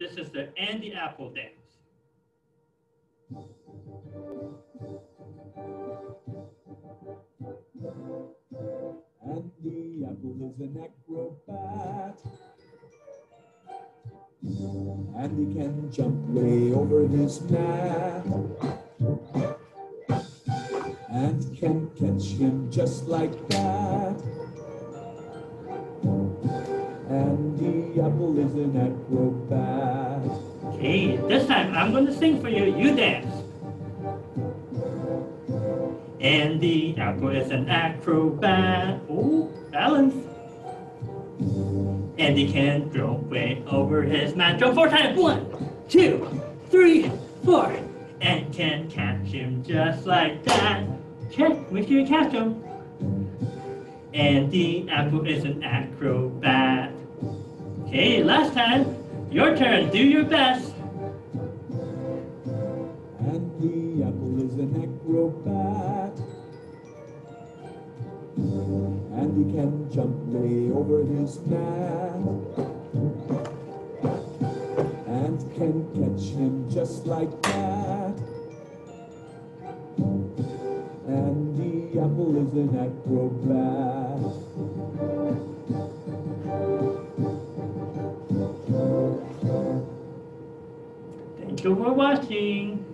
This is the Andy Apple dance. Andy Apple is an acrobat. And he can jump way over his mat. And can catch him just like that. Apple is an acrobat. Okay, this time I'm going to sing for you. You dance. Andy Apple is an acrobat. Oh, balance. And Andy can jump way over his mat. Jump four times. One, two, three, four. And can catch him just like that. Check, make sure you catch him. Andy Apple is an acrobat. Okay, last time. Your turn. Do your best. And the Apple is an acrobat. And he can jump way over his mat. And can catch him just like that. Andy Apple is an acrobat. You for watching.